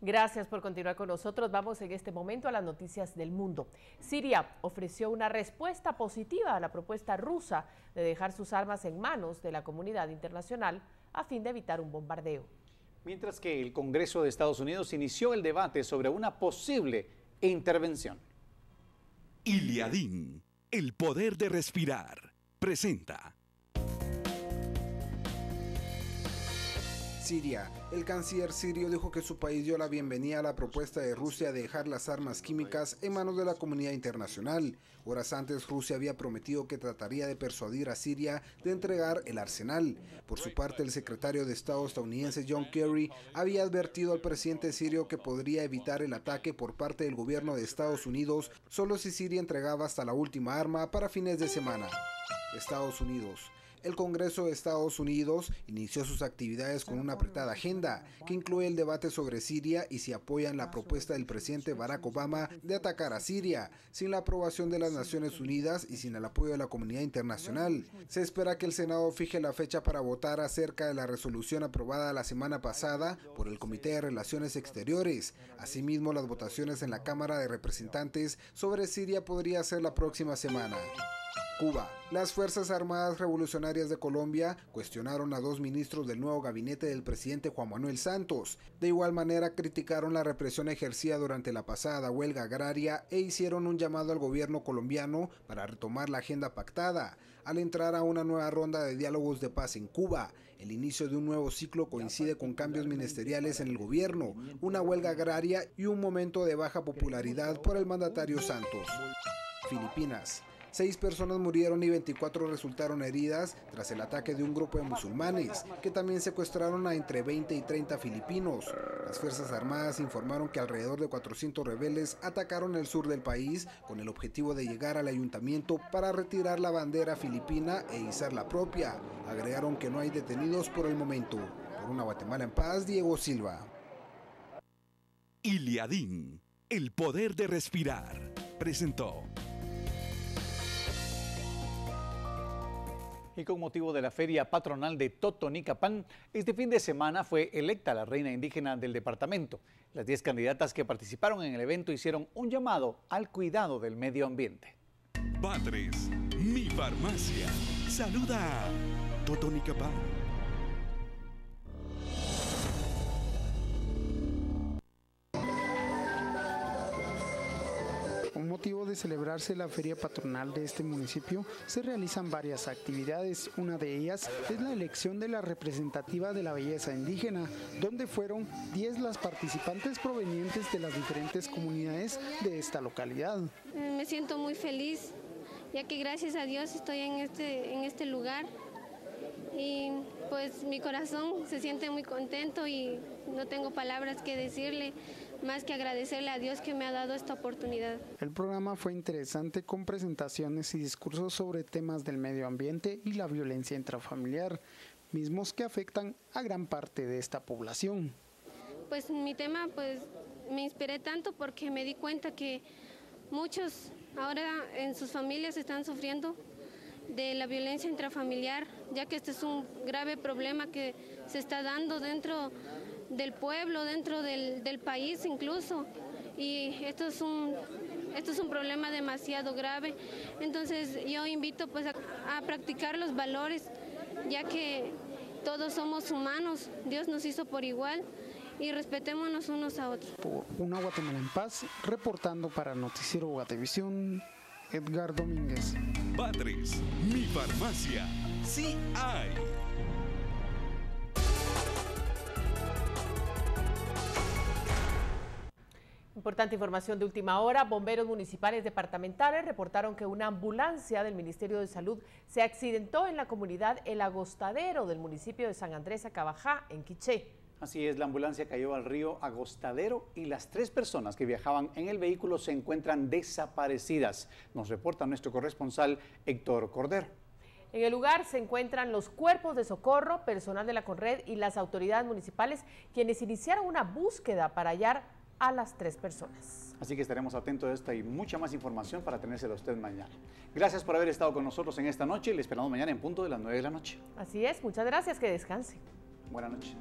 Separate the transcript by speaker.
Speaker 1: Gracias por continuar con nosotros. Vamos en este momento a las noticias del mundo. Siria ofreció una respuesta positiva a la propuesta rusa de dejar sus armas en manos de la comunidad internacional a fin de evitar un bombardeo.
Speaker 2: Mientras que el Congreso de Estados Unidos inició el debate sobre una posible intervención.
Speaker 3: Iliadín, el poder de respirar, presenta.
Speaker 4: Siria. El canciller sirio dijo que su país dio la bienvenida a la propuesta de Rusia de dejar las armas químicas en manos de la comunidad internacional. Horas antes, Rusia había prometido que trataría de persuadir a Siria de entregar el arsenal. Por su parte, el secretario de Estado estadounidense John Kerry había advertido al presidente sirio que podría evitar el ataque por parte del gobierno de Estados Unidos solo si Siria entregaba hasta la última arma para fines de semana. Estados Unidos el Congreso de Estados Unidos inició sus actividades con una apretada agenda que incluye el debate sobre Siria y si apoyan la propuesta del presidente Barack Obama de atacar a Siria, sin la aprobación de las Naciones Unidas y sin el apoyo de la comunidad internacional. Se espera que el Senado fije la fecha para votar acerca de la resolución aprobada la semana pasada por el Comité de Relaciones Exteriores. Asimismo, las votaciones en la Cámara de Representantes sobre Siria podría ser la próxima semana. Cuba. Las Fuerzas Armadas Revolucionarias de Colombia cuestionaron a dos ministros del nuevo gabinete del presidente Juan Manuel Santos. De igual manera criticaron la represión ejercida durante la pasada huelga agraria e hicieron un llamado al gobierno colombiano para retomar la agenda pactada al entrar a una nueva ronda de diálogos de paz en Cuba. El inicio de un nuevo ciclo coincide con cambios ministeriales en el gobierno, una huelga agraria y un momento de baja popularidad por el mandatario Santos. Filipinas. Seis personas murieron y 24 resultaron heridas tras el ataque de un grupo de musulmanes, que también secuestraron a entre 20 y 30 filipinos. Las Fuerzas Armadas informaron que alrededor de 400 rebeldes atacaron el sur del país con el objetivo de llegar al ayuntamiento para retirar la bandera filipina e izar la propia. Agregaron que no hay detenidos por el momento. Por una Guatemala en paz, Diego Silva.
Speaker 3: Iliadín, el poder de respirar, presentó.
Speaker 2: Y con motivo de la feria patronal de Totonicapán, este fin de semana fue electa la reina indígena del departamento. Las 10 candidatas que participaron en el evento hicieron un llamado al cuidado del medio ambiente.
Speaker 3: Padres, mi farmacia. Saluda a Totonicapán.
Speaker 5: Motivo de celebrarse la feria patronal de este municipio, se realizan varias actividades. Una de ellas es la elección de la representativa de la belleza indígena, donde fueron 10 las participantes provenientes de las diferentes comunidades de esta localidad.
Speaker 6: Me siento muy feliz, ya que gracias a Dios estoy en este, en este lugar y pues mi corazón se siente muy contento y no tengo palabras que decirle más que agradecerle a Dios que me ha dado esta oportunidad.
Speaker 5: El programa fue interesante con presentaciones y discursos sobre temas del medio ambiente y la violencia intrafamiliar, mismos que afectan a gran parte de esta población.
Speaker 6: Pues mi tema pues me inspiré tanto porque me di cuenta que muchos ahora en sus familias están sufriendo de la violencia intrafamiliar, ya que este es un grave problema que se está dando dentro del pueblo, dentro del, país incluso. Y esto es un esto es un problema demasiado grave. Entonces yo invito pues a, practicar los valores, ya que todos somos humanos, Dios nos hizo por igual y respetémonos unos a otros.
Speaker 5: Por una Guatemala en paz, reportando para Noticiero Guatevisión, Edgar Domínguez.
Speaker 3: Padres, mi farmacia, sí hay.
Speaker 1: Importante información de última hora. Bomberos municipales departamentales reportaron que una ambulancia del Ministerio de Salud se accidentó en la comunidad El Agostadero del municipio de San Andrés Acabajá, en Quiché.
Speaker 2: Así es, la ambulancia cayó al río Agostadero y las tres personas que viajaban en el vehículo se encuentran desaparecidas. Nos reporta nuestro corresponsal Héctor Cordero.
Speaker 1: En el lugar se encuentran los cuerpos de socorro, personal de la Conred y las autoridades municipales, quienes iniciaron una búsqueda para hallar a las tres personas.
Speaker 2: Así que estaremos atentos a esta y mucha más información para tenérsela usted mañana. Gracias por haber estado con nosotros en esta noche. Le esperamos mañana en punto de las 9 de la noche.
Speaker 1: Así es, muchas gracias, que descanse.
Speaker 2: Buenas noches.